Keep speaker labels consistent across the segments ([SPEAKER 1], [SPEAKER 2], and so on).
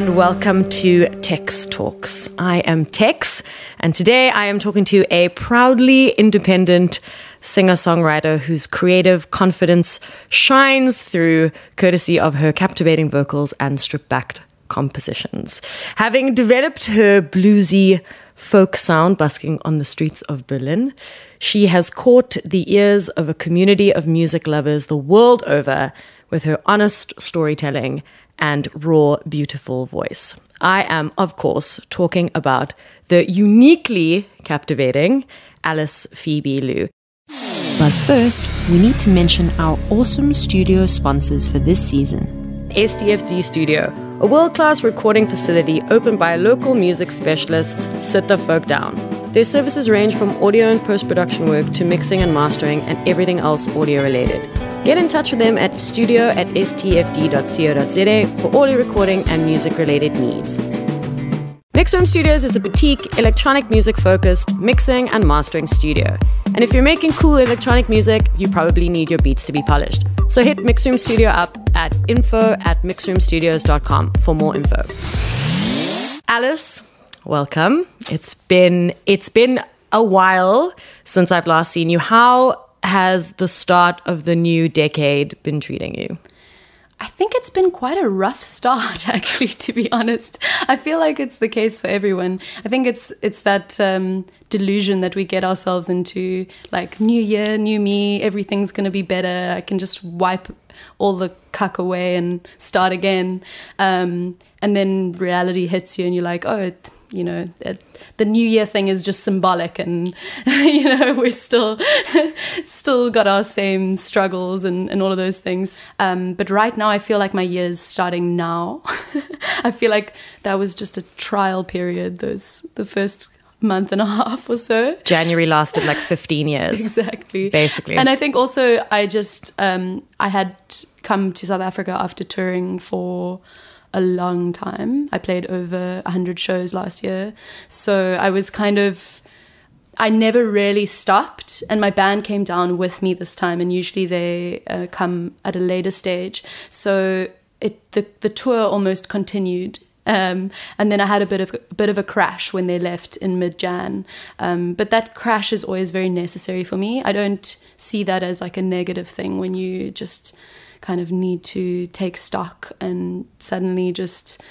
[SPEAKER 1] And welcome to Texx Talks. I am Texx, and today I am talking to a proudly independent singer songwriter whose creative confidence shines through courtesy of her captivating vocals and stripped back compositions. Having developed her bluesy folk sound busking on the streets of Berlin, she has caught the ears of a community of music lovers the world over with her honest storytelling and raw, beautiful voice. I am, of course, talking about the uniquely captivating Alice Phoebe Lou.
[SPEAKER 2] But first, we need to mention our awesome studio sponsors for this season.
[SPEAKER 1] STFD Studio, a world class recording facility opened by local music specialists, Sit the Folk Down. Their services range from audio and post production work to mixing and mastering and everything else audio related. Get in touch with them at studio at stfd.co.za for all your recording and music related needs. Mixroom Studios is a boutique, electronic music focused mixing and mastering studio. And if you're making cool electronic music, you probably need your beats to be polished. So hit Mixroom Studio up at info at mixroomstudios.com for more info. Alice, welcome. It's been it's been a while since I've last seen you. How has the start of the new decade been treating you?
[SPEAKER 3] I think it's been quite a rough start, actually. To be honest, I feel like it's the case for everyone. I think it's it's that um, delusion that we get ourselves into, like new year, new me, everything's gonna be better. I can just wipe all the cuck away and start again. Um, and then reality hits you, and you're like, oh, it, you know, it, the New Year thing is just symbolic, and you know, we're still still got our same struggles and, and all of those things. Um, but right now, I feel like my year's starting now. I feel like that was just a trial period. Those the first month and a half or so.
[SPEAKER 1] January lasted like 15 years.
[SPEAKER 3] exactly.
[SPEAKER 1] Basically.
[SPEAKER 3] And I think also I just um, I had come to South Africa after touring for a long time. I played over 100 shows last year. So I was kind of I never really stopped, and my band came down with me this time. And usually they uh, come at a later stage, so it the the tour almost continued. Um, and then I had a bit of a bit of a crash when they left in mid Jan. Um, but that crash is always very necessary for me. I don't see that as like a negative thing when you just kind of need to take stock and suddenly just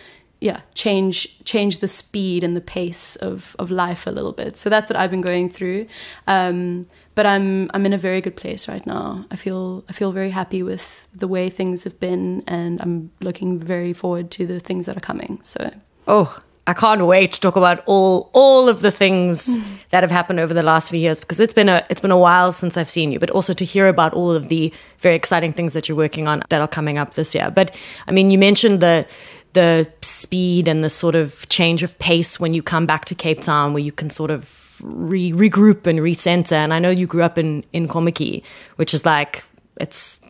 [SPEAKER 3] yeah change change the speed and the pace of of life a little bit. So that's what i've been going through. Um, but i'm i'm in a very good place right now. I feel i feel very happy with the way things have been and i'm looking very forward to the things that are coming. So
[SPEAKER 1] oh I can't wait to talk about all all of the things mm. that have happened over the last few years because it's been a it's been a while since I've seen you, but also to hear about all of the very exciting things that you're working on that are coming up this year. But I mean, you mentioned the the speed and the sort of change of pace when you come back to Cape Town, where you can sort of re- regroup and recenter. And I know you grew up in in Kommetjie, which is like it's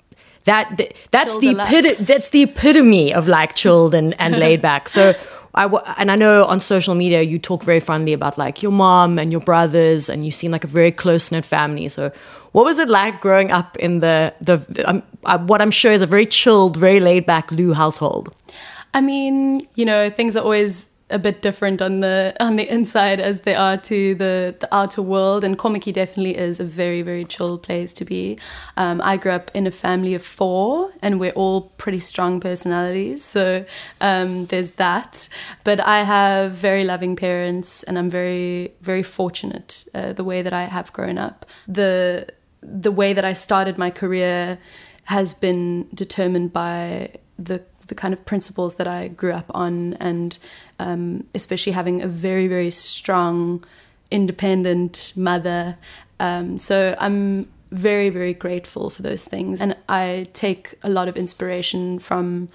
[SPEAKER 1] that that's
[SPEAKER 3] Chill
[SPEAKER 1] the epit- that's the epitome of like chilled and, and laid back. So I w- and I know on social media you talk very fondly about like your mom and your brothers, and you seem like a very close knit family. So what was it like growing up in the the um, uh, what I'm sure is a very chilled, very laid back Lou household?
[SPEAKER 3] I mean, you know, things are always a bit different on the on the inside as they are to the, the outer world. And Kommetjie definitely is a very very chill place to be. Um, I grew up in a family of four, and we're all pretty strong personalities. So um, there's that. But I have very loving parents, and I'm very very fortunate uh, the way that I have grown up. The the way that I started my career has been determined by the the kind of principles that I grew up on, and um, especially having a very, very strong, independent mother. Um, so I'm very, very grateful for those things, and I take a lot of inspiration from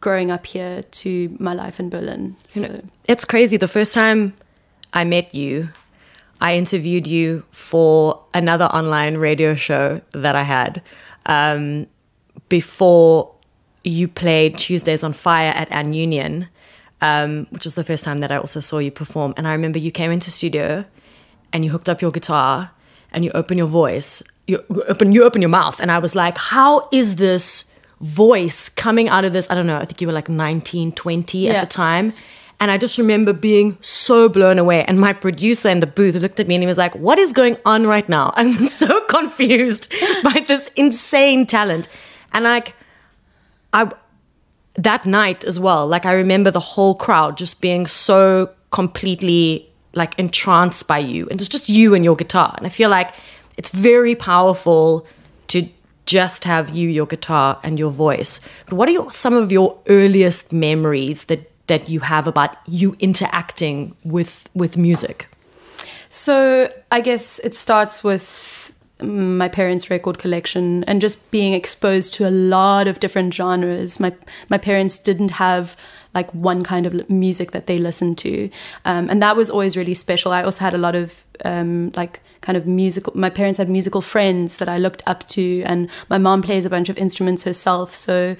[SPEAKER 3] growing up here to my life in Berlin. So
[SPEAKER 1] It's crazy. The first time I met you, I interviewed you for another online radio show that I had um, before you played Tuesdays on Fire at Ann Union, um, which was the first time that I also saw you perform. And I remember you came into studio and you hooked up your guitar and you open your voice, you open you open your mouth, and I was like, how is this voice coming out of this. I don't know, I think you were like 19, 20
[SPEAKER 3] Yeah.
[SPEAKER 1] at the time. And I just remember being so blown away. And my producer in the booth looked at me and he was like, What is going on right now? I'm so confused by this insane talent. And like, I, that night as well, like, I remember the whole crowd just being so completely like entranced by you. And it's just you and your guitar. And I feel like it's very powerful to just have you, your guitar, and your voice. But what are your, some of your earliest memories that that you have about you interacting with with music?
[SPEAKER 3] So I guess it starts with my parents' record collection and just being exposed to a lot of different genres. My my parents didn't have like one kind of music that they listened to, um, and that was always really special. I also had a lot of um, like kind of musical. My parents had musical friends that I looked up to, and my mom plays a bunch of instruments herself, so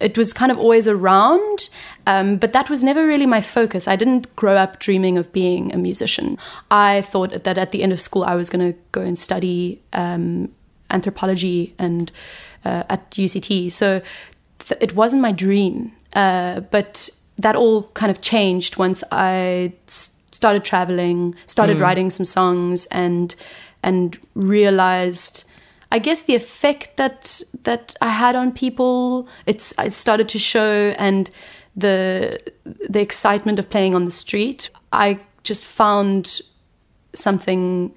[SPEAKER 3] it was kind of always around. Um, but that was never really my focus. I didn't grow up dreaming of being a musician. I thought that at the end of school I was going to go and study um, anthropology and uh, at UCT. So it wasn't my dream. Uh, but that all kind of changed once I started traveling, started writing some songs, and and realized. I guess the effect that that I had on people, it's it started to show, and the the excitement of playing on the street. I just found something,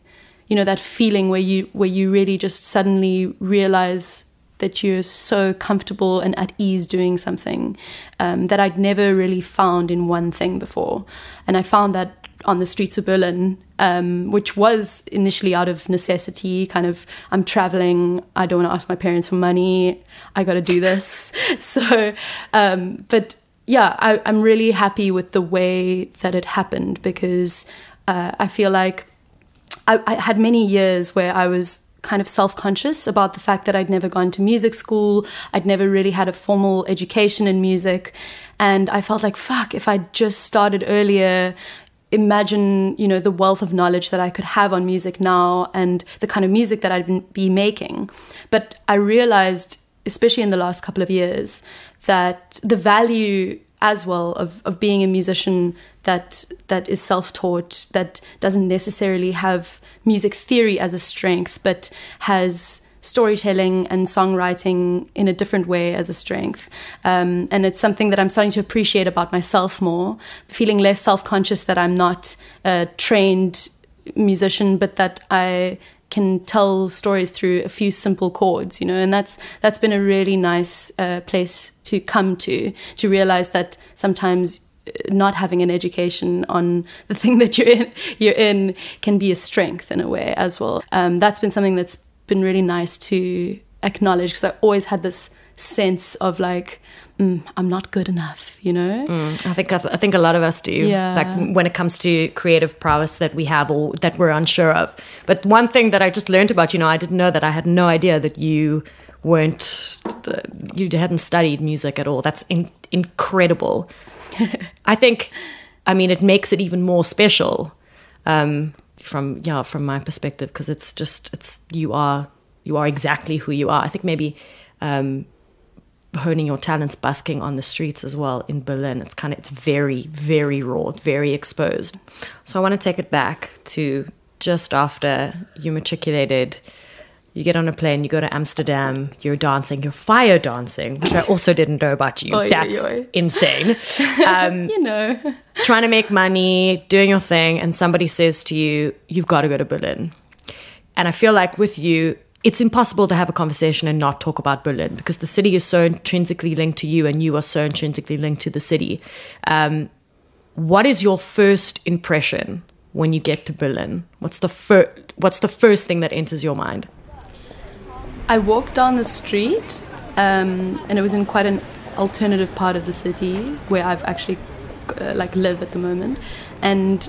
[SPEAKER 3] you know, that feeling where you where you really just suddenly realize that you're so comfortable and at ease doing something um, that I'd never really found in one thing before, and I found that on the streets of Berlin, um, which was initially out of necessity. Kind of, I'm traveling. I don't want to ask my parents for money. I got to do this. so, um, but yeah, I, I'm really happy with the way that it happened because uh, I feel like I, I had many years where I was kind of self conscious about the fact that I'd never gone to music school. I'd never really had a formal education in music. And I felt like, fuck, if I just started earlier, imagine, you know, the wealth of knowledge that I could have on music now and the kind of music that i'd be making. But I realized, especially in the last couple of years, that the value as well of, of being a musician that that is self-taught that doesn't necessarily have music theory as a strength but has storytelling and songwriting in a different way as a strength. Um, and it's something that i'm starting to appreciate about myself more feeling less self-conscious that i'm not a trained musician but that i can tell stories through a few simple chords you know and that's that's been a really nice uh, place to come to to realize that sometimes uh, not having an education on the thing that you're in you're in can be a strength in a way as well. Um, that's been something that's been really nice to acknowledge because i always had this sense of like mm, i'm not good enough you know
[SPEAKER 1] I think I think a lot of us do.
[SPEAKER 3] Yeah.
[SPEAKER 1] Like when it comes to creative prowess that we have or that we're unsure of. But one thing that I just learned about, you know, I didn't know that I had no idea that you weren't you hadn't studied music at all. That's in, incredible. I think I mean it makes it even more special um, from yeah from my perspective because it's just it's you are you are exactly who you are. I think maybe um, honing your talents busking on the streets as well in Berlin. It's kind of it's very very raw, very exposed. So I want to take it back to just after you matriculated. You get on a plane, you go to Amsterdam, you're dancing, you're fire dancing, which I also didn't know about you.
[SPEAKER 3] Oi,
[SPEAKER 1] That's
[SPEAKER 3] oi.
[SPEAKER 1] insane. Um,
[SPEAKER 3] you know
[SPEAKER 1] trying to make money, doing your thing, and somebody says to you, You've got to go to Berlin. And I feel like with you, it's impossible to have a conversation and not talk about Berlin because the city is so intrinsically linked to you and you are so intrinsically linked to the city. Um, what is your first impression when you get to Berlin? What's the, fir- what's the first thing that enters your mind?
[SPEAKER 3] I walked down the street, um, and it was in quite an alternative part of the city where I've actually uh, like live at the moment, and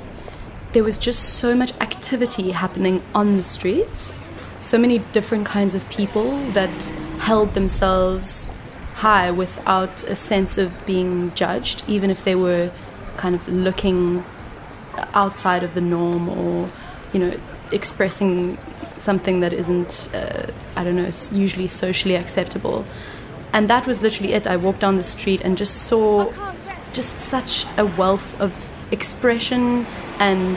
[SPEAKER 3] there was just so much activity happening on the streets. So many different kinds of people that held themselves high without a sense of being judged, even if they were kind of looking outside of the norm or, you know, expressing something that isn't, uh, I don't know, it's usually socially acceptable. and that was literally it. I walked down the street and just saw just such a wealth of expression and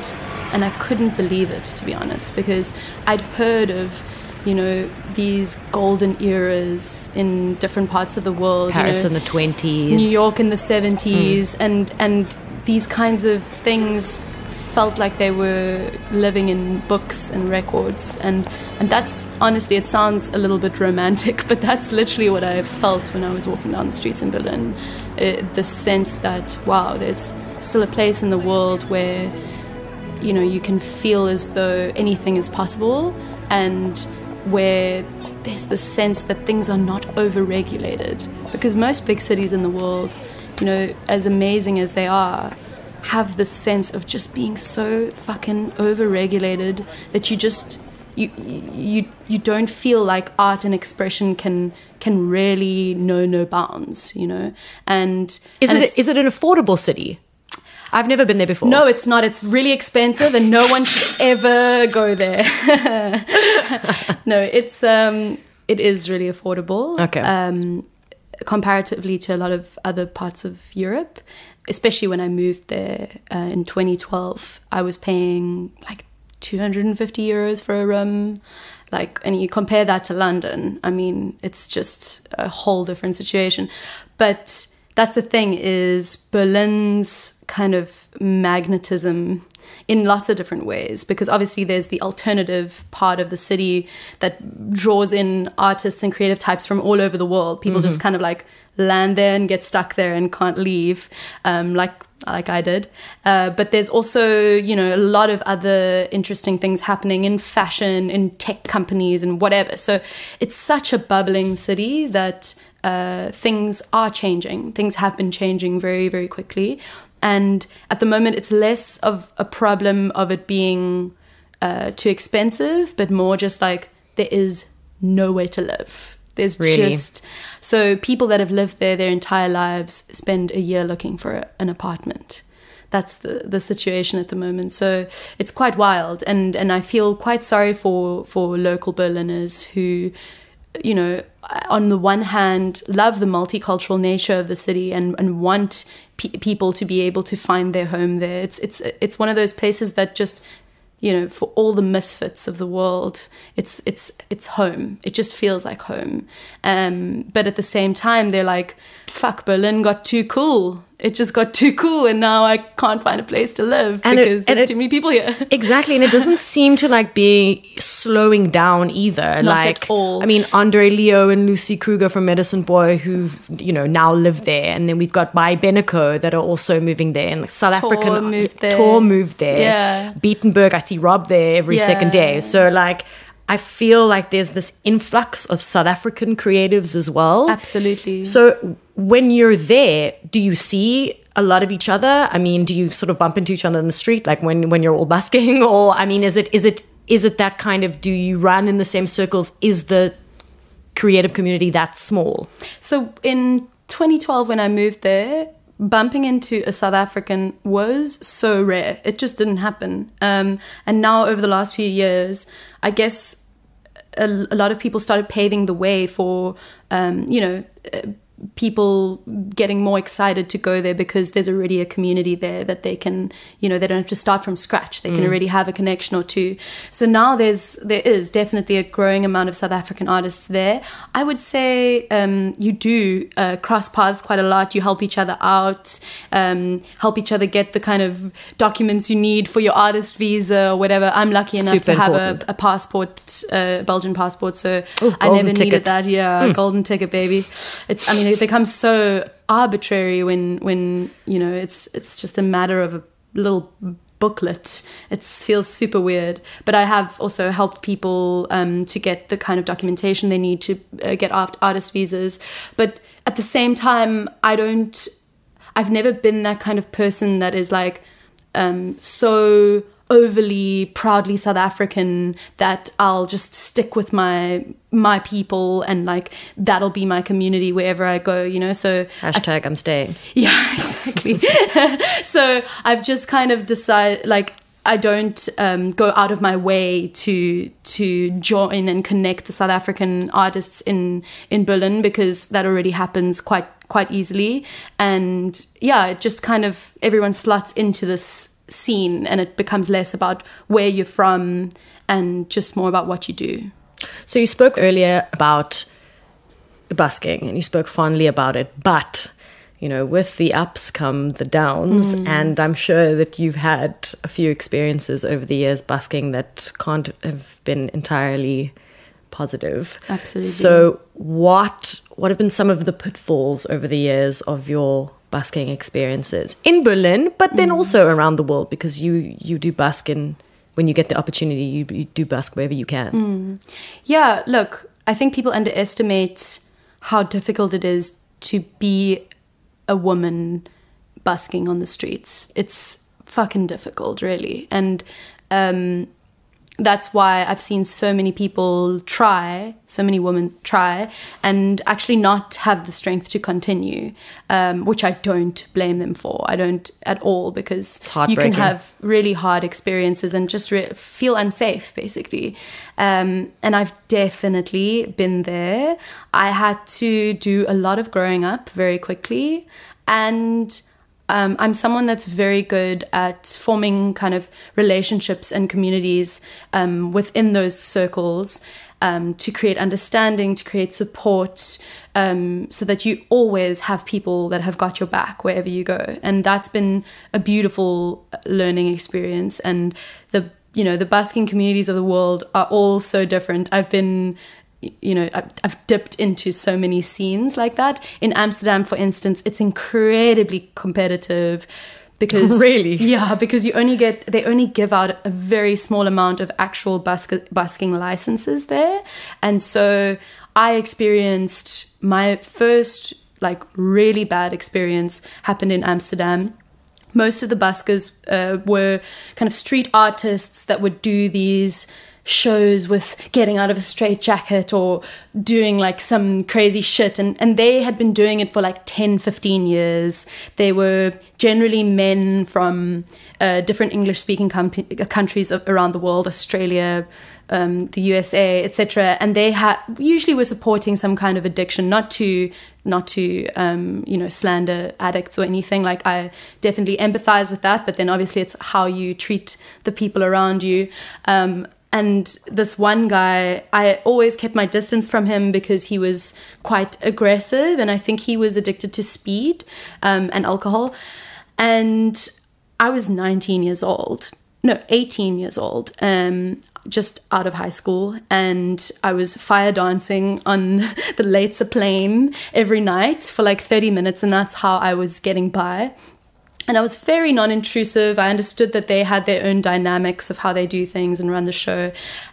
[SPEAKER 3] and I couldn't believe it to be honest because I'd heard of you know these golden eras in different parts of the world
[SPEAKER 1] Paris
[SPEAKER 3] you know,
[SPEAKER 1] in the 20s.
[SPEAKER 3] New York in the 70s and and these kinds of things felt like they were living in books and records. And and that's honestly it sounds a little bit romantic but that's literally what I felt when I was walking down the streets in Berlin. Uh, the sense that wow there's still a place in the world where you know you can feel as though anything is possible and where there's the sense that things are not over-regulated. Because most big cities in the world you know as amazing as they are have this sense of just being so fucking over-regulated that you just you you you don't feel like art and expression can can really know no bounds you know and
[SPEAKER 1] Is
[SPEAKER 3] and
[SPEAKER 1] it is it an affordable city? I've never been there before.
[SPEAKER 3] no, it's not. It's really expensive, and no one should ever go there. no, it's um, it is really affordable.
[SPEAKER 1] Okay.
[SPEAKER 3] Um, comparatively to a lot of other parts of Europe, especially when I moved there uh, in 2012, I was paying like 250 euros for a room. Like, and you compare that to London, I mean, it's just a whole different situation. But that's the thing is Berlin's kind of magnetism in lots of different ways because obviously there's the alternative part of the city that draws in artists and creative types from all over the world people just kind of like land there and get stuck there and can't leave um, like like I did uh, but there's also you know a lot of other interesting things happening in fashion in tech companies and whatever so it's such a bubbling city that uh, things are changing. Things have been changing very, very quickly. And at the moment, it's less of a problem of it being uh, too expensive, but more just like there is nowhere to live. There's
[SPEAKER 1] Really?
[SPEAKER 3] just so people that have lived there their entire lives spend a year looking for a, an apartment. That's the, the situation at the moment. So it's quite wild, and and I feel quite sorry for for local Berliners who you know, on the one hand, love the multicultural nature of the city and, and want people to be able to find their home there. It's it's it's one of those places that just, you know, for all the misfits of the world, it's it's it's home. It just feels like home. Um, but at the same time, they're like, "Fuck, Berlin got too cool. It just got too cool, and now I can't find a place to live
[SPEAKER 1] And it-
[SPEAKER 3] because
[SPEAKER 1] and
[SPEAKER 3] there's
[SPEAKER 1] it-
[SPEAKER 3] too many people here."
[SPEAKER 1] Exactly, and it doesn't seem to like be slowing down either.
[SPEAKER 3] Not at all.
[SPEAKER 1] I mean, Andre Leo and Lucy Kruger from Medicine Boy, who've you know now live there, and then we've got Bye Beneco that are also moving there, and like South
[SPEAKER 3] Tor
[SPEAKER 1] African
[SPEAKER 3] moved there.
[SPEAKER 1] Tor moved there.
[SPEAKER 3] Yeah.
[SPEAKER 1] Beatenberg, I see Rob there every second day.
[SPEAKER 3] Yeah.
[SPEAKER 1] So like. I feel like there's this influx of South African creatives as well.
[SPEAKER 3] Absolutely.
[SPEAKER 1] So when you're there, do you see a lot of each other? I mean, do you sort of bump into each other in the street, like when when you're all busking, or I mean, is it is it is it that kind of? Do you run in the same circles? Is the creative community that small?
[SPEAKER 3] So in 2012, when I moved there, bumping into a South African was so rare. It just didn't happen. Um, and now, over the last few years, I guess a, a lot of people started paving the way for, um, you know, people getting more excited to go there because there's already a community there that they can you know they don't have to start from scratch. They can already have a connection or two. So now there's there is definitely a growing amount of south african artists there. I would say um, you do uh, cross paths quite a lot. You help each other out um, help each other get the kind of documents you need for your artist visa or whatever. I'm lucky enough
[SPEAKER 1] Super
[SPEAKER 3] to have a, a passport uh, belgian passport so
[SPEAKER 1] Ooh,
[SPEAKER 3] i never
[SPEAKER 1] ticket.
[SPEAKER 3] needed that. Yeah golden ticket baby. It's i mean it becomes so arbitrary when when you know it's it's just a matter of a little booklet. It feels super weird. But i have also helped people um, to get the kind of documentation they need to uh, get art- artist visas. But at the same time i don't i've never been that kind of person that is like um, so overly proudly South African that I'll just stick with my my people and like that'll be my community wherever I go, you know. So
[SPEAKER 1] Hashtag I'm staying.
[SPEAKER 3] yeah, exactly. so I've just kind of decided like I don't um, go out of my way to to join and connect the South African artists in in Berlin because that already happens quite quite easily. And yeah, it just kind of everyone slots into this scene, and it becomes less about where you're from and just more about what you do.
[SPEAKER 1] So you spoke earlier about busking, and you spoke fondly about it, but you know, with the ups come the downs.
[SPEAKER 3] Mm.
[SPEAKER 1] And I'm sure that you've had a few experiences over the years busking that can't have been entirely positive.
[SPEAKER 3] Absolutely.
[SPEAKER 1] So what what have been some of the pitfalls over the years of your busking experiences in Berlin, but then also around the world because you you do busk in when you get the opportunity, you, you do busk wherever you can.
[SPEAKER 3] Yeah, look, I think people underestimate how difficult it is to be a woman busking on the streets. It's fucking difficult, really. And um, that's why I've seen so many people try, so many women try, and actually not have the strength to continue, um, which I don't blame them for. I don't at all because you can have really hard experiences and just re- feel unsafe, basically. Um, and I've definitely been there. I had to do a lot of growing up very quickly, and um, I'm someone that's very good at forming kind of relationships and communities um, within those circles um, to create understanding, to create support, um, so that you always have people that have got your back wherever you go. And that's been a beautiful learning experience. And the you know the busking communities of the world are all so different. I've been you know I've, I've dipped into so many scenes like that. In amsterdam for instance it's incredibly competitive because
[SPEAKER 1] Really?
[SPEAKER 3] yeah because you only get they only give out a very small amount of actual busk, busking licenses there. And so i experienced my first like really bad experience happened in amsterdam. Most of the buskers uh, were kind of street artists that would do these shows with getting out of a straitjacket or doing like some crazy shit and, and they had been doing it for like 10 15 years they were generally men from uh, different english speaking countries around the world australia um, the USA, etc. And they had usually were supporting some kind of addiction, not to not to um, you know slander addicts or anything. Like I definitely empathize with that, but then obviously it's how you treat the people around you. Um, and this one guy, I always kept my distance from him because he was quite aggressive, and I think he was addicted to speed um, and alcohol. And I was 19 years old, no, 18 years old, um, just out of high school, and I was fire dancing on the Leidseplein every night for like 30 minutes, and that's how I was getting by. And I was very non intrusive. I understood that they had their own dynamics of how they do things and run the show.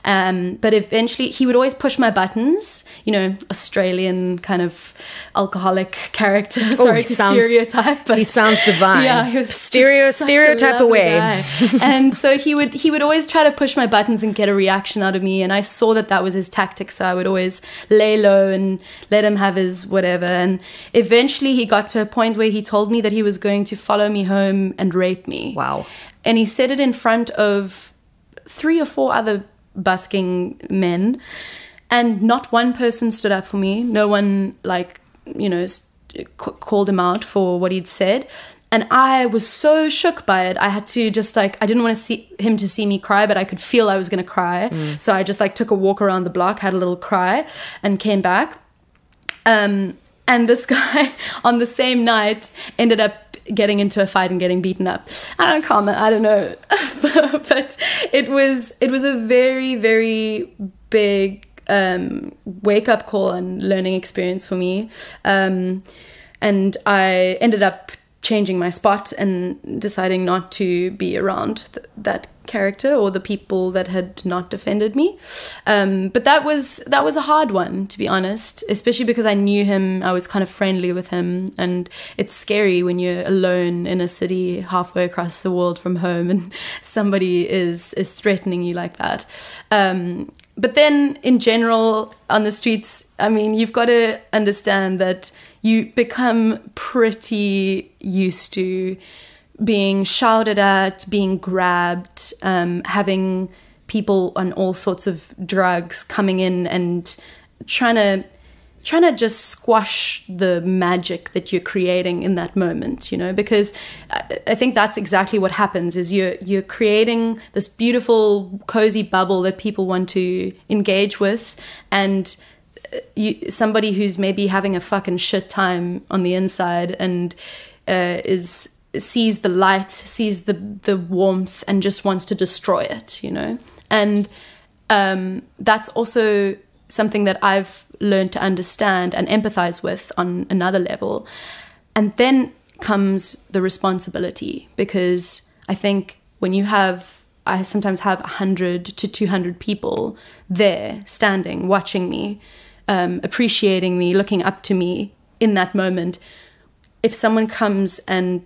[SPEAKER 3] Um, but eventually, he would always push my buttons, you know, Australian kind of alcoholic character. Sorry
[SPEAKER 1] he
[SPEAKER 3] to
[SPEAKER 1] sounds-
[SPEAKER 3] stereotype, but
[SPEAKER 1] he sounds divine.
[SPEAKER 3] Yeah, he was
[SPEAKER 1] Stereo- stereotype away.
[SPEAKER 3] and so he would he would always try to push my buttons and get a reaction out of me, and I saw that that was his tactic. So I would always lay low and let him have his whatever. And eventually, he got to a point where he told me that he was going to follow me home and rape me.
[SPEAKER 1] Wow.
[SPEAKER 3] And he said it in front of three or four other busking men, and not one person stood up for me. No one like you know called him out for what he'd said. And I was so shook by it. I had to just like I didn't want to see him to see me cry, but I could feel I was gonna cry. So I just like took a walk around the block, had a little cry, and came back. Um, and this guy on the same night ended up getting into a fight and getting beaten up. I don't comment. I don't know, but it was it was a very very big um, wake up call and learning experience for me. Um, and I ended up changing my spot and deciding not to be around th- that character or the people that had not defended me. Um, but that was that was a hard one to be honest, especially because I knew him. I was kind of friendly with him, and it's scary when you're alone in a city halfway across the world from home, and somebody is is threatening you like that. Um, but then in general on the streets, I mean, you've got to understand that you become pretty used to being shouted at, being grabbed, um, having people on all sorts of drugs coming in and trying to trying to just squash the magic that you're creating in that moment you know because I, think that's exactly what happens is you're you're creating this beautiful cozy bubble that people want to engage with and uh, you, somebody who's maybe having a fucking shit time on the inside and uh, is sees the light, sees the the warmth, and just wants to destroy it. You know, and um, that's also something that I've learned to understand and empathize with on another level. And then comes the responsibility because I think when you have, I sometimes have 100 to 200 people there standing, watching me, um, appreciating me, looking up to me in that moment. If someone comes and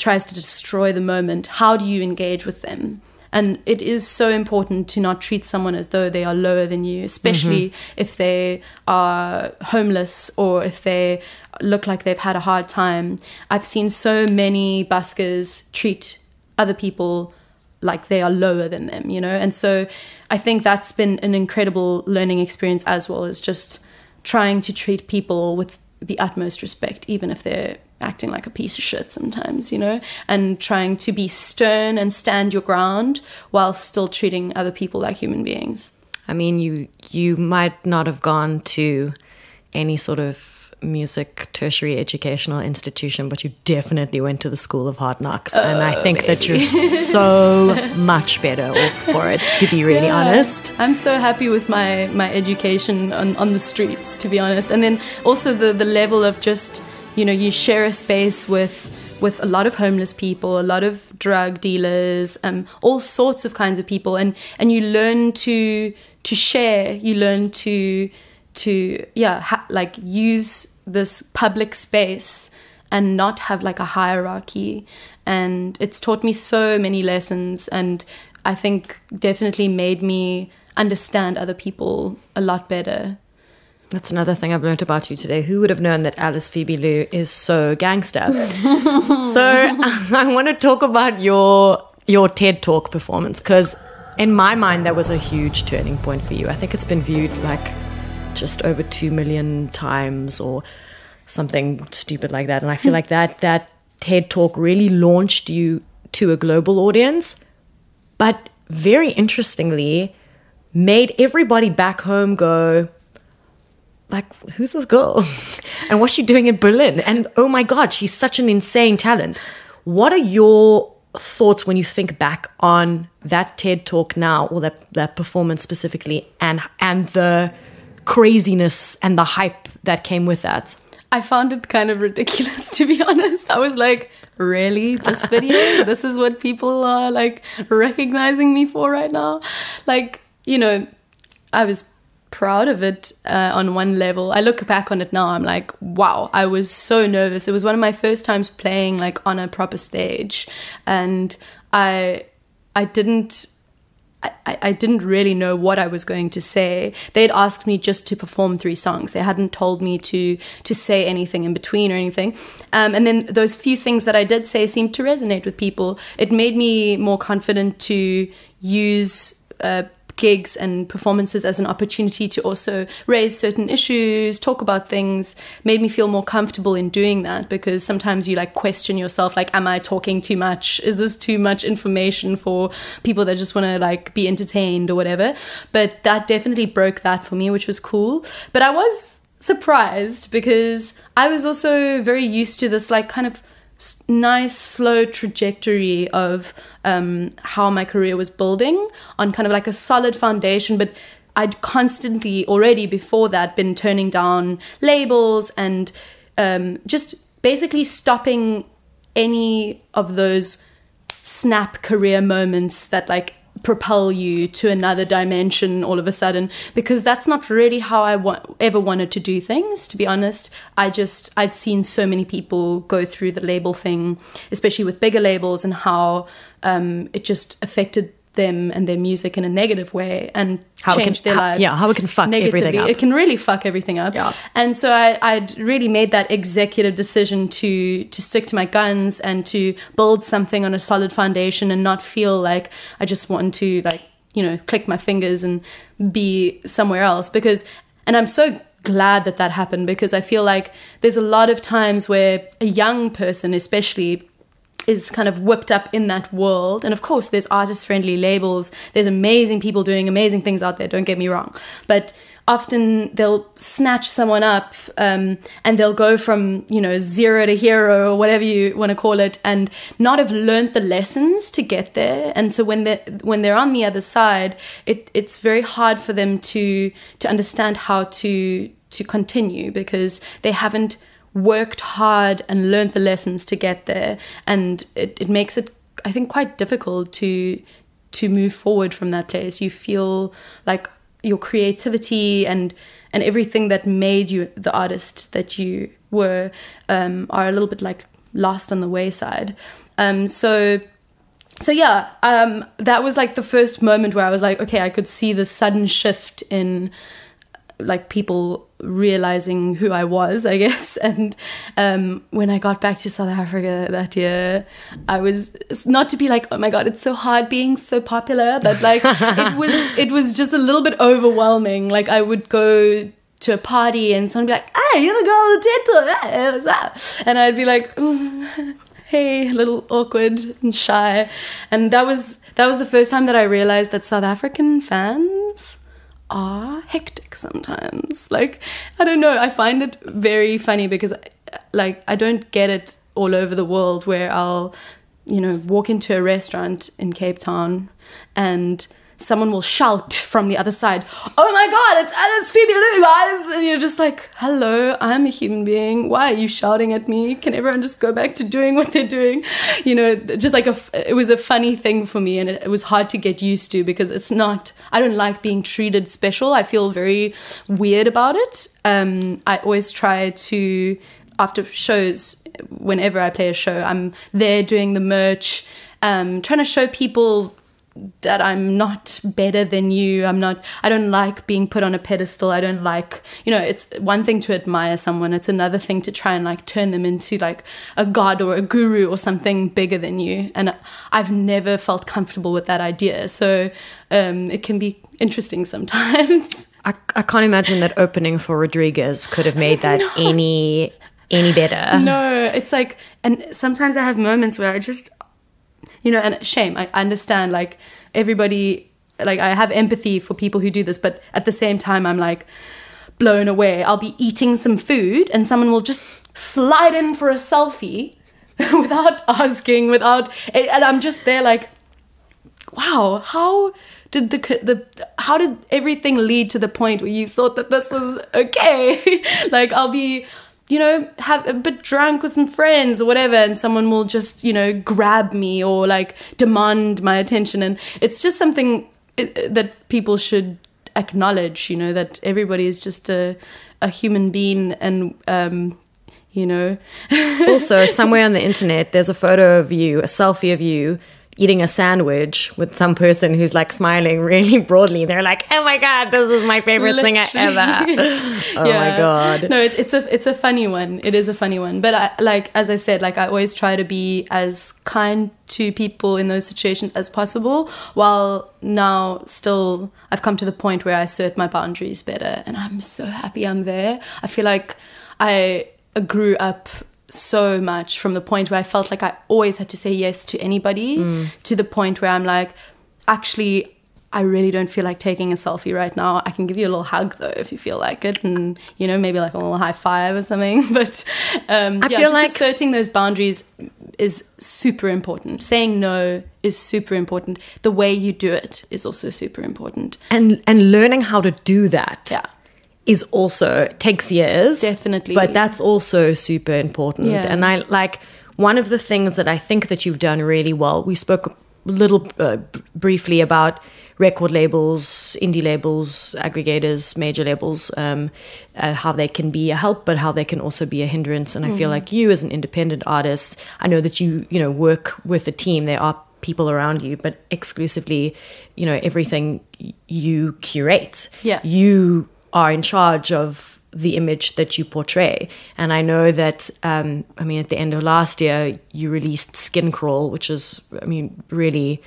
[SPEAKER 3] tries to destroy the moment, how do you engage with them? And it is so important to not treat someone as though they are lower than you, especially mm-hmm. if they are homeless or if they look like they've had a hard time. I've seen so many buskers treat other people like they are lower than them, you know? And so I think that's been an incredible learning experience as well, is just trying to treat people with the utmost respect, even if they're acting like a piece of shit sometimes, you know, and trying to be stern and stand your ground while still treating other people like human beings.
[SPEAKER 1] I mean, you you might not have gone to any sort of music tertiary educational institution, but you definitely went to the School of Hard Knocks. Oh, and I oh, think baby. that you're so much better off for it, to be really yeah. honest.
[SPEAKER 3] I'm so happy with my, my education on, on the streets, to be honest. And then also the, the level of just you know you share a space with with a lot of homeless people, a lot of drug dealers, um, all sorts of kinds of people, and and you learn to to share. You learn to to yeah like use this public space and not have like a hierarchy. And it's taught me so many lessons, and I think definitely made me understand other people a lot better.
[SPEAKER 1] That's another thing I've learned about you today. Who would have known that Alice Phoebe Lou is so gangster? so I want to talk about your your TED Talk performance because in my mind that was a huge turning point for you. I think it's been viewed like just over two million times or something stupid like that. And I feel like that that TED Talk really launched you to a global audience, but very interestingly, made everybody back home go like, who's this girl? and what's she doing in Berlin? And oh my God, she's such an insane talent. What are your thoughts when you think back on that TED talk now, or that, that performance specifically, and and the craziness and the hype that came with that?
[SPEAKER 3] I found it kind of ridiculous to be honest. I was like, really? This video? this is what people are like recognizing me for right now? Like, you know, I was proud of it uh, on one level. I look back on it now, I'm like, wow, I was so nervous. It was one of my first times playing like on a proper stage, and I I didn't. I, I didn't really know what I was going to say. They'd asked me just to perform three songs. They hadn't told me to to say anything in between or anything. Um, and then those few things that I did say seemed to resonate with people. It made me more confident to use uh, gigs and performances as an opportunity to also raise certain issues, talk about things, made me feel more comfortable in doing that because sometimes you like question yourself like am I talking too much? Is this too much information for people that just want to like be entertained or whatever? But that definitely broke that for me, which was cool. But I was surprised because I was also very used to this like kind of nice slow trajectory of um, how my career was building on kind of like a solid foundation but i'd constantly already before that been turning down labels and um, just basically stopping any of those snap career moments that like propel you to another dimension all of a sudden because that's not really how I wa- ever wanted to do things to be honest. I just I'd seen so many people go through the label thing especially with bigger labels and how um, it just affected them and their music in a negative way and
[SPEAKER 1] How
[SPEAKER 3] change
[SPEAKER 1] can-
[SPEAKER 3] their
[SPEAKER 1] how-
[SPEAKER 3] lives.
[SPEAKER 1] yeah, how it can fuck everything up.
[SPEAKER 3] It can really fuck everything up.
[SPEAKER 1] Yeah.
[SPEAKER 3] And so I, I'd really made that executive decision to to stick to my guns and to build something on a solid foundation and not feel like I just want to like you know click my fingers and be somewhere else because and I'm so glad that that happened because I feel like there's a lot of times where a young person especially is kind of whipped up in that world. And of course, there's artist friendly labels, there's amazing people doing amazing things out there, don't get me wrong. But often they'll snatch someone up um, and they'll go from, you know, zero to hero or whatever you want to call it and not have learned the lessons to get there. And so when they're, when they're on the other side, it, it's very hard for them to, to understand how to, to continue because they haven't worked hard and learned the lessons to get there. And it, it makes it i think quite difficult to to move forward from that place. You feel like your creativity and and everything that made you the artist that you were um, are a little bit like lost on the wayside. Um, so so yeah um, that was like the first moment where i was like okay i could see the sudden shift in like people realizing who I was, I guess. And um, when I got back to South Africa that year, I was not to be like, oh my god, it's so hard being so popular, but like it was it was just a little bit overwhelming. Like I would go to a party and someone would be like, "Hey, you're the girl of the Hey, what's up?" And I'd be like. "Mm, Hey, a little awkward and shy, and that was that was the first time that I realized that South African fans are hectic sometimes. Like, I don't know, I find it very funny because, like, I don't get it all over the world where I'll, you know, walk into a restaurant in Cape Town and someone will shout from the other side, Oh my god, it's Alice Phoebe Lou, guys! And you're just like, Hello, I'm a human being. Why are you shouting at me? Can everyone just go back to doing what they're doing? You know, just like a, it was a funny thing for me and it, it was hard to get used to because it's not, I don't like being treated special. I feel very weird about it. Um, I always try to, after shows, whenever I play a show, I'm there doing the merch, um, trying to show people that I'm not better than you. I'm not, I don't like being put on a pedestal. I don't like, you know, it's one thing to admire someone, it's another thing to try and like turn them into like a god or a guru or something bigger than you. And I've never felt comfortable with that idea. So um, it can be interesting sometimes.
[SPEAKER 1] I, I can't imagine that opening for Rodriguez could have made that any any better.
[SPEAKER 3] no, it's like, and sometimes I have moments where I just, you know, and shame. I understand, like everybody, like I have empathy for people who do this, but at the same time, I'm like blown away. I'll be eating some food, and someone will just slide in for a selfie without asking, without, and I'm just there like, wow, how did the the how did everything lead to the point where you thought that this was okay? like I'll be you know, have a bit drunk with some friends or whatever, and someone will just, you know, grab me or like demand my attention. And it's just something that people should acknowledge, you know, that everybody is just a, a human being and, um, you know.
[SPEAKER 1] also, somewhere on the internet, there's a photo of you, a selfie of you eating a sandwich with some person who's like smiling really broadly. They're like, "Oh my god, this is my favorite thing ever." oh my god.
[SPEAKER 3] No, it, it's a it's a funny one. It is a funny one. But I like as I said, like I always try to be as kind to people in those situations as possible. While now still, I've come to the point where I assert my boundaries better, and I'm so happy I'm there. I feel like I grew up so much from the point where I felt like I always had to say yes to anybody mm. to the point where I'm like, actually, I really don't feel like taking a selfie right now. I can give you a little hug though if you feel like it, and you know maybe like a little high five or something. But um,
[SPEAKER 1] I
[SPEAKER 3] yeah,
[SPEAKER 1] feel
[SPEAKER 3] just
[SPEAKER 1] like
[SPEAKER 3] asserting those boundaries is super important. Saying no is super important. The way you do it is also super important.
[SPEAKER 1] And and learning how to do that.
[SPEAKER 3] Yeah
[SPEAKER 1] is also takes years
[SPEAKER 3] definitely
[SPEAKER 1] but that's also super important
[SPEAKER 3] Yeah.
[SPEAKER 1] and i like one of the things that i think that you've done really well we spoke a little uh, briefly about record labels indie labels aggregators major labels um, uh, how they can be a help but how they can also be a hindrance and i feel like you as an independent artist i know that you you know work with a team there are people around you, but exclusively, you know, everything you curate.
[SPEAKER 3] Yeah.
[SPEAKER 1] You are in charge of the image that you portray. And I know that, um, I mean, at the end of last year, you released Skin Crawl, which is, I mean, really,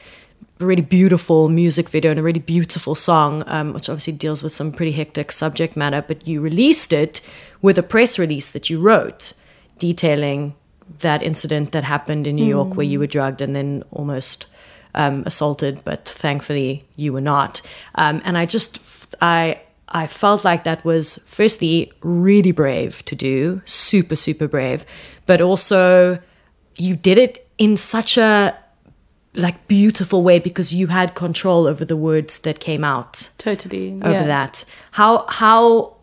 [SPEAKER 1] really beautiful music video and a really beautiful song, um, which obviously deals with some pretty hectic subject matter. But you released it with a press release that you wrote detailing that incident that happened in New York where you were drugged and then almost um, assaulted, but thankfully you were not. Um, and I just, I, I felt like that was firstly really brave to do, super, super brave, but also you did it in such a like beautiful way because you had control over the words that came out
[SPEAKER 3] Totally.
[SPEAKER 1] over
[SPEAKER 3] yeah.
[SPEAKER 1] that. How how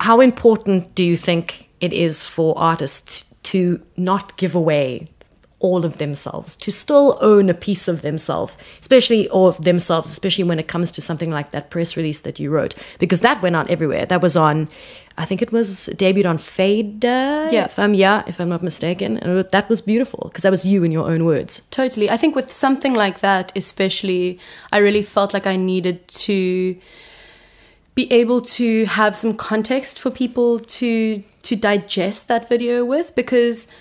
[SPEAKER 1] how important do you think it is for artists to not give away all of themselves, to still own a piece of themselves, especially or of themselves, especially when it comes to something like that press release that you wrote, because that went out everywhere. That was on, I think it was debuted on Fade.
[SPEAKER 3] Yeah.
[SPEAKER 1] if I'm yeah, if I'm not mistaken, and that was beautiful because that was you in your own words.
[SPEAKER 3] Totally. I think with something like that, especially, I really felt like I needed to be able to have some context for people to to digest that video with because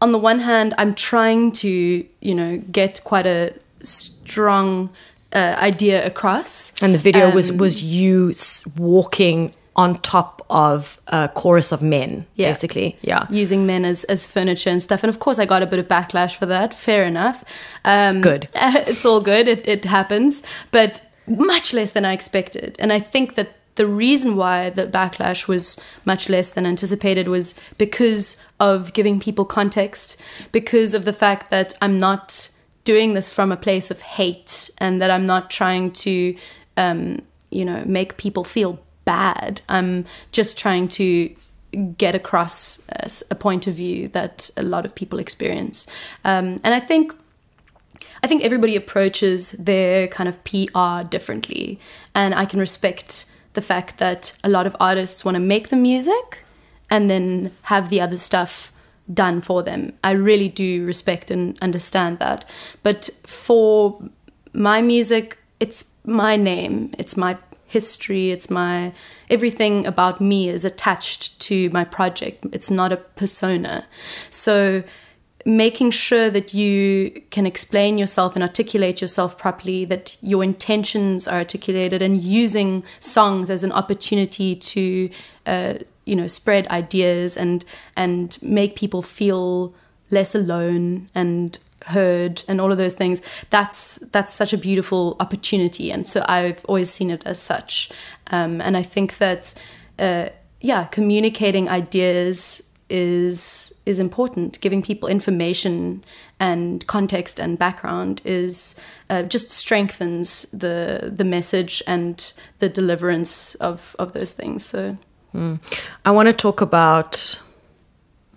[SPEAKER 3] on the one hand I'm trying to, you know, get quite a strong uh, idea across.
[SPEAKER 1] And the video was
[SPEAKER 3] Um,
[SPEAKER 1] was you walking on top of a chorus of men,
[SPEAKER 3] Yeah.
[SPEAKER 1] basically. Yeah.
[SPEAKER 3] using men as, as furniture and stuff. And of course, I got a bit of backlash for that. Fair enough. Um,
[SPEAKER 1] Good.
[SPEAKER 3] It's all good. It, it happens, but much less than I expected. And I think that the reason why the backlash was much less than anticipated was because of giving people context, because of the fact that I'm not doing this from a place of hate and that I'm not trying to, um, you know, make people feel bad. I'm just trying to get across a point of view that a lot of people experience. Um, and I think I think everybody approaches their kind of PR differently, and I can respect the fact that a lot of artists want to make the music and then have the other stuff done for them. I really do respect and understand that. But for my music, it's my name, it's my history, it's my everything about me is attached to my project. It's not a persona. So making sure that you can explain yourself and articulate yourself properly, that your intentions are articulated, and using songs as an opportunity to, uh, you know, spread ideas and and make people feel less alone and heard and all of those things that's that's such a beautiful opportunity. And so i've always seen it as such. Um, and i think that uh, yeah communicating ideas is is important. Giving people information and context and background is uh, just strengthens the the message and the deliverance of of those things. So
[SPEAKER 1] I want to talk about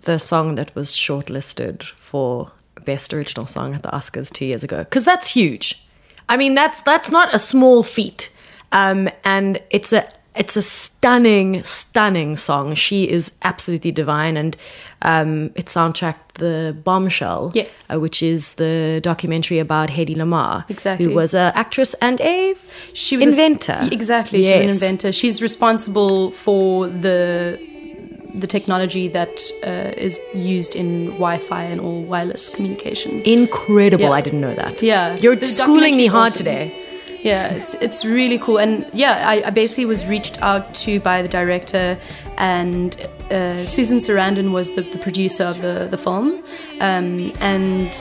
[SPEAKER 1] the song that was shortlisted for best original song at the Oscars two years ago because that's huge. I mean, that's that's not a small feat, um, and it's a it's a stunning, stunning song. She is absolutely divine, and um, it soundtracked the Bombshell,
[SPEAKER 3] Yes.
[SPEAKER 1] uh, which is the documentary about Hedy Lamarr,
[SPEAKER 3] Exactly.
[SPEAKER 1] who was an actress and a
[SPEAKER 3] she was a-
[SPEAKER 1] inventor.
[SPEAKER 3] exactly, she's
[SPEAKER 1] Yes.
[SPEAKER 3] an inventor. She's responsible for the the technology that uh, is used in Wi-Fi and all wireless communication.
[SPEAKER 1] Incredible!
[SPEAKER 3] Yeah.
[SPEAKER 1] I didn't know that.
[SPEAKER 3] Yeah,
[SPEAKER 1] you're schooling me hard
[SPEAKER 3] awesome.
[SPEAKER 1] today.
[SPEAKER 3] Yeah, it's it's really cool, and yeah, I, I basically was reached out to by the director, and uh, Susan Sarandon was the, the producer of the the film, um, and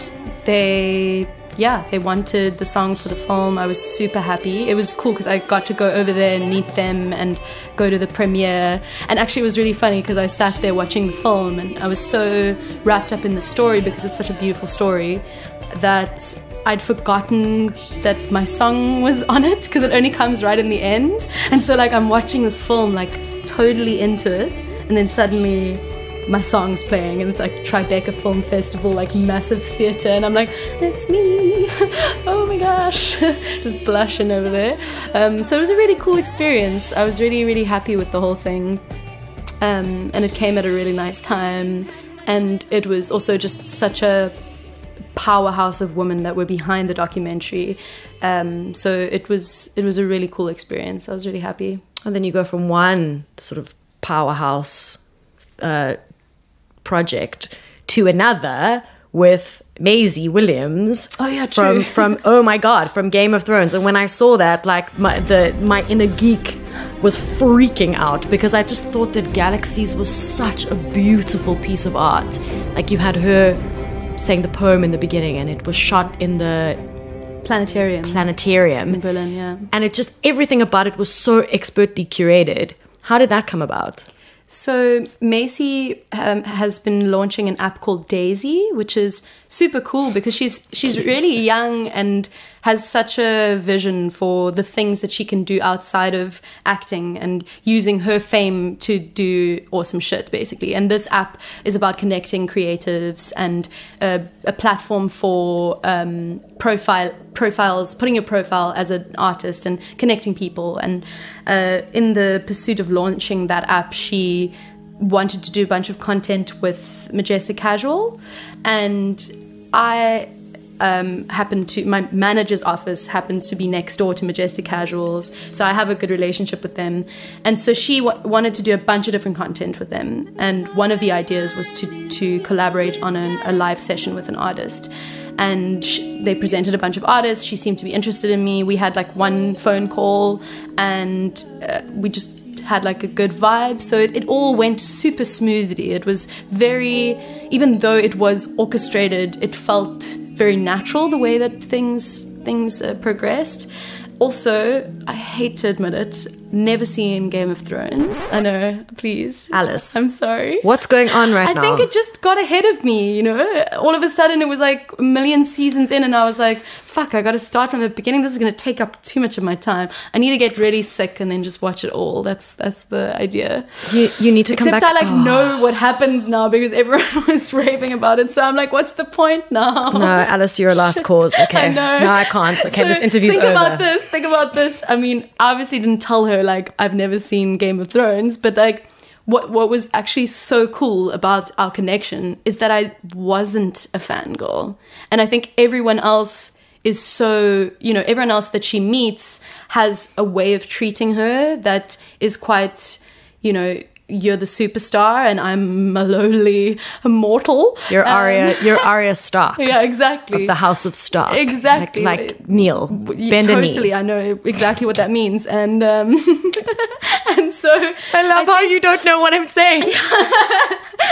[SPEAKER 3] they yeah they wanted the song for the film. I was super happy. It was cool because I got to go over there and meet them and go to the premiere, and actually it was really funny because I sat there watching the film and I was so wrapped up in the story because it's such a beautiful story that I'd forgotten that my song was on it because it only comes right in the end. And so like I'm watching this film like totally into it and then suddenly my song's playing and it's like Tribeca Film Festival, like massive theatre and I'm like, that's me. oh my gosh. Just blushing over there. Um, so it was a really cool experience. I was really, really happy with the whole thing. Um, and it came at a really nice time. And it was also just such a powerhouse of women that were behind the documentary. Um, so it was it was a really cool experience. I was really happy.
[SPEAKER 1] And then you go from one sort of powerhouse uh, project to another with Maisie Williams.
[SPEAKER 3] Oh, yeah,
[SPEAKER 1] from
[SPEAKER 3] true.
[SPEAKER 1] from oh my god, from Game of Thrones. And when I saw that, like my the my inner geek was freaking out because I just thought that Galaxies was such a beautiful piece of art. Like you had her saying the poem in the beginning, and it was shot in the
[SPEAKER 3] Planetarium
[SPEAKER 1] planetarium.
[SPEAKER 3] in Berlin. Yeah.
[SPEAKER 1] and it just everything about it was so expertly curated. How did that come about?
[SPEAKER 3] So Maisie um, has been launching an app called Daisie, which is super cool because she's she's really young and has such a vision for the things that she can do outside of acting and using her fame to do awesome shit basically. And this app is about connecting creatives and a platform for um, profile profiles, putting your profile as an artist and connecting people. And uh, in the pursuit of launching that app, she wanted to do a bunch of content with Majestic Casual, and I um, happen to my manager's office happens to be next door to Majestic Casuals, so I have a good relationship with them. And so she w- wanted to do a bunch of different content with them, and one of the ideas was to to collaborate on an, a live session with an artist. And sh- they presented a bunch of artists. She seemed to be interested in me. We had like one phone call, and uh, we just had like a good vibe. So it, it all went super smoothly. It was very, even though it was orchestrated, it felt very natural the way that things things uh, progressed. Also, I hate to admit it, never seen Game of Thrones. I know, please,
[SPEAKER 1] Alice.
[SPEAKER 3] I'm sorry.
[SPEAKER 1] What's going on right
[SPEAKER 3] I
[SPEAKER 1] now?
[SPEAKER 3] I think it just got ahead of me, you know? All of a sudden it was like a million seasons in and I was like, fuck, I gotta start from the beginning. This is gonna take up too much of my time. I need to get really sick and then just watch it all. That's that's the idea.
[SPEAKER 1] you, you need to come
[SPEAKER 3] Except
[SPEAKER 1] back.
[SPEAKER 3] I like
[SPEAKER 1] Oh.
[SPEAKER 3] know what happens now because everyone was raving about it. So I'm like, what's the point now?
[SPEAKER 1] No, Alice, you're a last cause. Okay.
[SPEAKER 3] I know.
[SPEAKER 1] No, I can't. Okay,
[SPEAKER 3] So
[SPEAKER 1] this interview's
[SPEAKER 3] think
[SPEAKER 1] over.
[SPEAKER 3] Think about this. Think about this. I mean, obviously didn't tell her like I've never seen Game of Thrones, but like what what was actually so cool about our connection is that I wasn't a fangirl, and I think everyone else is so you know everyone else that she meets has a way of treating her that is quite you know you're the superstar and I'm a lowly mortal.
[SPEAKER 1] You're
[SPEAKER 3] Um,
[SPEAKER 1] Arya. You're Arya Stark
[SPEAKER 3] yeah, exactly.
[SPEAKER 1] of the House of Stark.
[SPEAKER 3] Exactly.
[SPEAKER 1] Like, like Neil. Bend
[SPEAKER 3] totally, I know exactly what that means, and um, and so
[SPEAKER 1] I love how you don't know what I'm saying.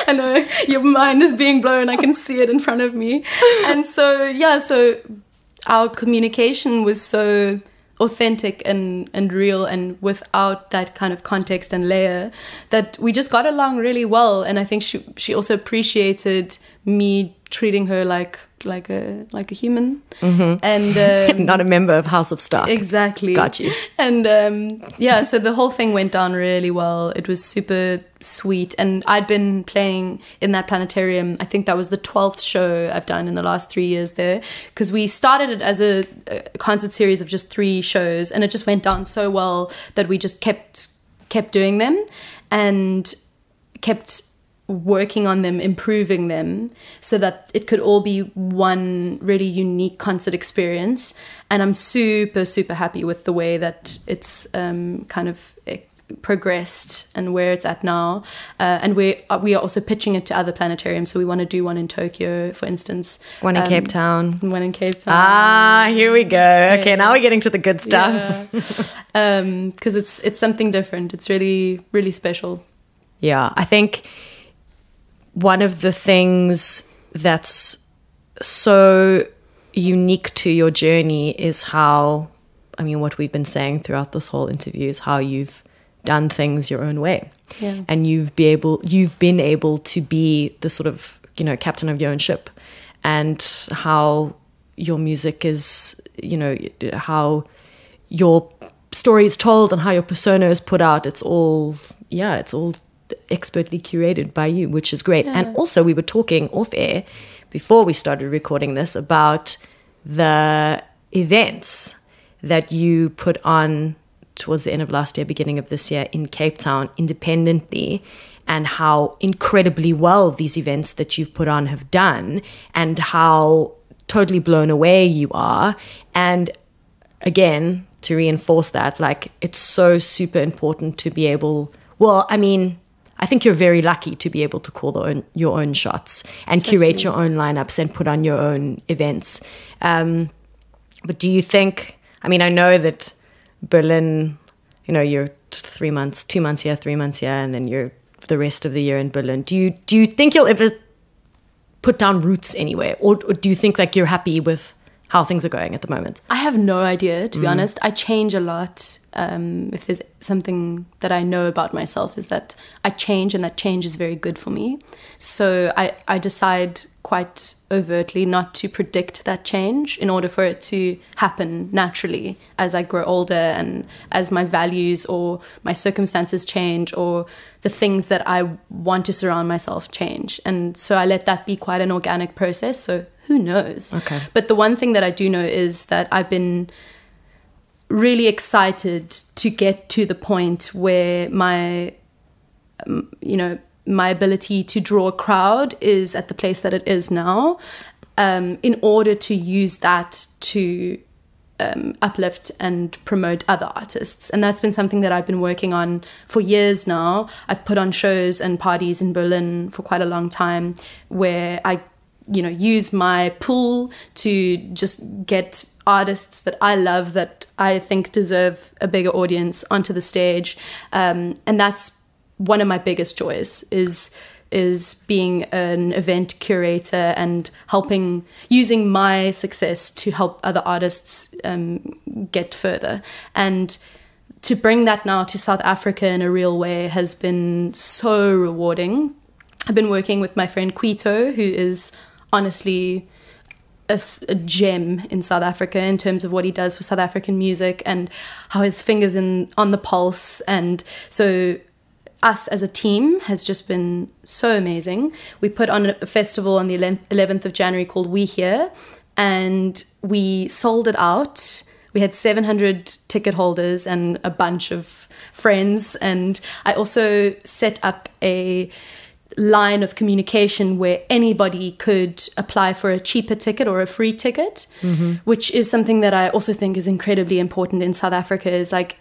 [SPEAKER 3] I know your mind is being blown. I can see it in front of me, and so yeah, so our communication was so authentic and and real, and without that kind of context and layer, that we just got along really well. And I think she she also appreciated me treating her like like a like a human, and um,
[SPEAKER 1] Not a member of House of Stark.
[SPEAKER 3] Exactly.
[SPEAKER 1] Got you.
[SPEAKER 3] And um, yeah, so the whole thing went down really well. It was super sweet. And I'd been playing in that planetarium. I think that was the 12th show I've done in the last three years there. Because we started it as a, a concert series of just three shows. And it just went down so well that we just kept kept doing them and kept working on them, improving them, so that it could all be one really unique concert experience. And I'm super, super happy with the way that it's um, kind of eh, progressed and where it's at now. Uh, and we uh, we are also pitching it to other planetariums. So we want to do one in Tokyo, for instance,
[SPEAKER 1] One in
[SPEAKER 3] um,
[SPEAKER 1] Cape Town.
[SPEAKER 3] one in Cape Town.
[SPEAKER 1] Ah, here we go. Okay, now we're getting to the good stuff.
[SPEAKER 3] Yeah. um, because it's it's something different. It's really really special.
[SPEAKER 1] Yeah, I think one of the things that's so unique to your journey is how, I mean, what we've been saying throughout this whole interview is how you've done things your own way,
[SPEAKER 3] Yeah.
[SPEAKER 1] and you've be able, you've been able to be the sort of you know captain of your own ship, and how your music is, you know, how your story is told and how your persona is put out. It's all, yeah, it's all expertly curated by you, which is great. And also, we were talking off air before we started recording this about the events that you put on towards the end of last year, beginning of this year in Cape Town independently. and how incredibly well these events that you've put on have done and how totally blown away you are. And again, to reinforce that, like it's so super important to be able, well, I mean, I think you're very lucky to be able to call own, your own shots and curate your own lineups and put on your own events. Um, but do you think? I mean, I know that Berlin. You know, you're three months, two months here, three months here, and then you're the rest of the year in Berlin. Do you do you think you'll ever put down roots anywhere, or, or do you think like you're happy with how things are going at the moment?
[SPEAKER 3] I have no idea, to be honest. I change a lot. Um, if there's something that I know about myself, is that I change, and that change is very good for me. So I, I decide quite overtly not to predict that change in order for it to happen naturally as I grow older and as my values or my circumstances change or the things that I want to surround myself change. And so I let that be quite an organic process. So who knows?
[SPEAKER 1] Okay.
[SPEAKER 3] But the one thing that I do know is that I've been really excited to get to the point where my um, you know my ability to draw a crowd is at the place that it is now um, in order to use that to um, uplift and promote other artists. And that's been something that I've been working on for years now. I've put on shows and parties in Berlin for quite a long time where I you know use my pool to just get artists that I love that I think deserve a bigger audience onto the stage um, and that's one of my biggest joys is is being an event curator and helping using my success to help other artists um, get further and to bring that now to South Africa in a real way has been so rewarding. I've been working with my friend Quito, who is honestly a, a, gem in South Africa in terms of what he does for South African music and how his fingers in on the pulse. And so us as a team has just been so amazing. We put on a festival on the 11th of January called We Here, and we sold it out. We had 700 ticket holders and a bunch of friends. And I also set up a line of communication where anybody could apply for a cheaper ticket or a free ticket, mm-hmm. which is something that I also think is incredibly important in South Africa. Is like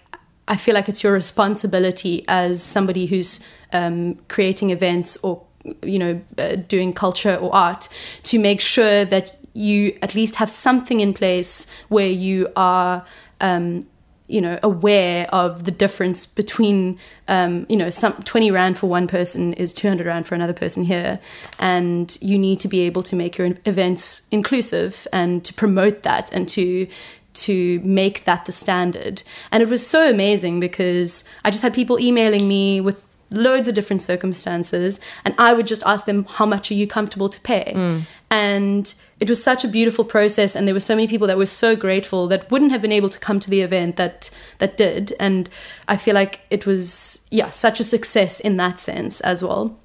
[SPEAKER 3] I feel like it's your responsibility as somebody who's um, creating events or you know uh, doing culture or art to make sure that you at least have something in place where you are um, you know aware of the difference between um, you know some 20 rand for one person is 200 rand for another person here and you need to be able to make your events inclusive and to promote that and to to make that the standard. And it was so amazing because I just had people emailing me with loads of different circumstances and I would just ask them how much are you comfortable to pay? Mm. And it was such a beautiful process and there were so many people that were so grateful that wouldn't have been able to come to the event that that did and I feel like it was yeah such a success in that sense as well.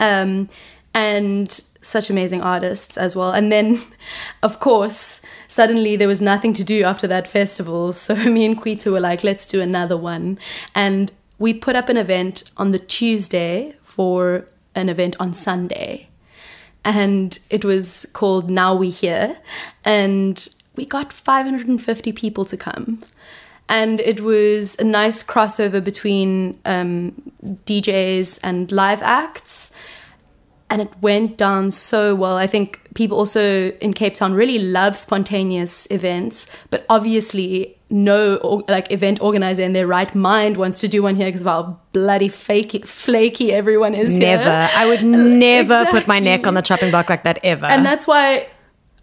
[SPEAKER 3] Um, and such amazing artists as well. And then, of course, suddenly there was nothing to do after that festival. So me and Quito were like, let's do another one. And we put up an event on the Tuesday for an event on Sunday. And it was called Now We Here. And we got 550 people to come. And it was a nice crossover between um, DJs and live acts and it went down so well. I think people also in Cape Town really love spontaneous events, but obviously no like event organizer in their right mind wants to do one here because of how bloody fakey, flaky everyone is.
[SPEAKER 1] Never.
[SPEAKER 3] Here.
[SPEAKER 1] I would never exactly. put my neck on the chopping block like that ever.
[SPEAKER 3] And that's why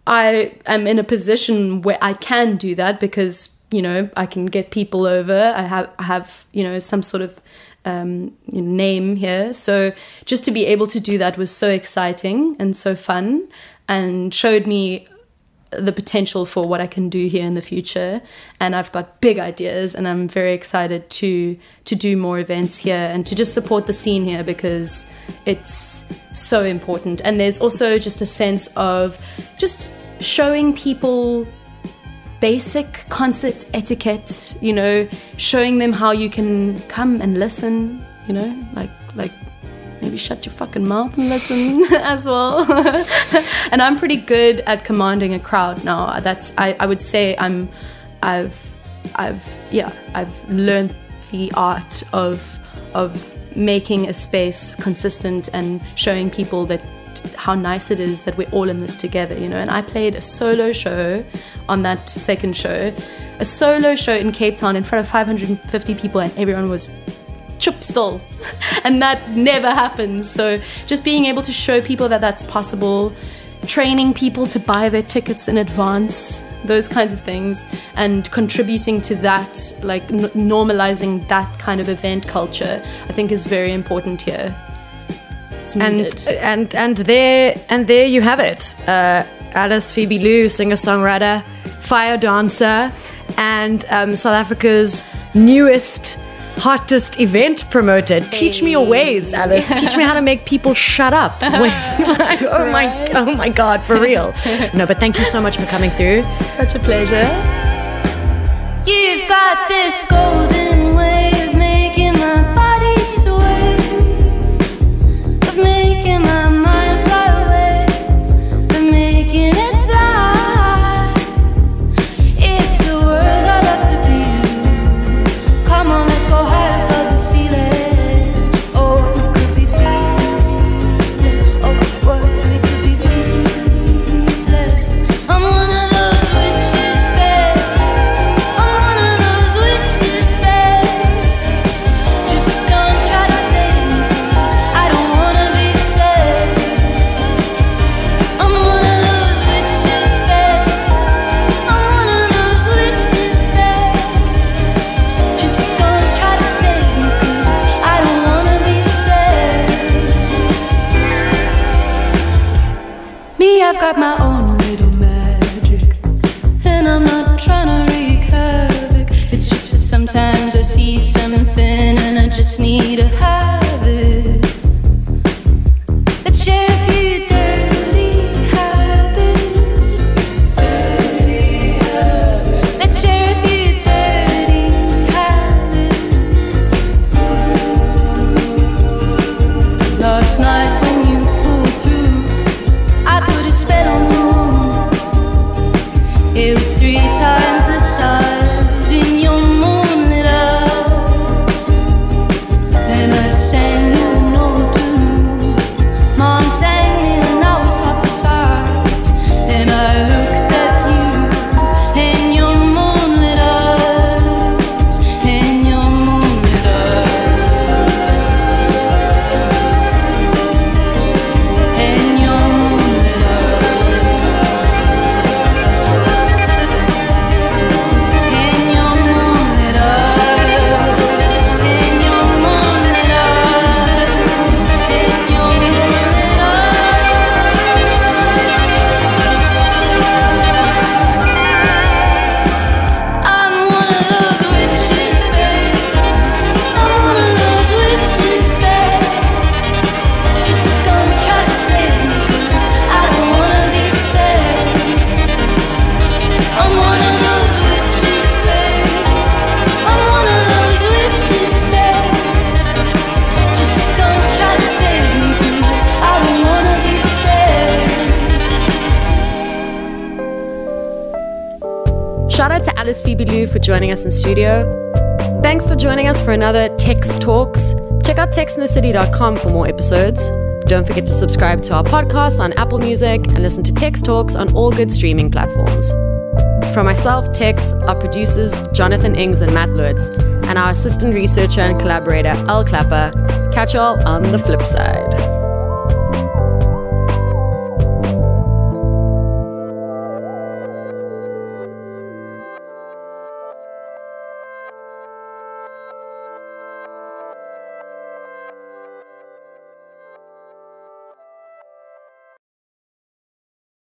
[SPEAKER 3] I am in a position where I can do that because you know I can get people over. I have I have you know some sort of um, name here. So just to be able to do that was so exciting and so fun and showed me the potential for what I can do here in the future. And I've got big ideas and I'm very excited to to do more events here and to just support the scene here because it's so important. And there's also just a sense of just showing people basic concert etiquette, you know, showing them how you can come and listen, you know, like like
[SPEAKER 4] maybe shut your fucking mouth and listen as well. and I'm pretty good at commanding a crowd now. That's I, I would say I'm I've I've yeah I've learned the art of of making a space consistent and showing people that how nice it is that we're all in this together, you know. And I played a solo show on that second show, a solo show in Cape Town in front of 550 people, and everyone was chup still. and that never happens. So just being able to show people that that's possible, training people to buy their tickets in advance, those kinds of things, and contributing to that, like n- normalizing that kind of event culture, I think is very important here.
[SPEAKER 1] And and and there and there you have it. Uh, Alice Phoebe Lou, singer songwriter, fire dancer, and um, South Africa's newest. Hottest event promoter. Teach me your ways, Alice. Teach me how to make people shut up. When, like, oh my, oh my God, for real. No, but thank you so much for coming through.
[SPEAKER 4] Such a pleasure.
[SPEAKER 3] You've got this golden
[SPEAKER 1] joining us in studio. Thanks for joining us for another Texx Talks. Check out texxandthecity.com for more episodes. Don't forget to subscribe to our podcast on Apple Music and listen to Texx Talks on all good streaming platforms. From myself, Texx, our producers, Jonathan Ings and Matt Lutz, and our assistant researcher and collaborator, Al Clapper, catch y'all on the flip side.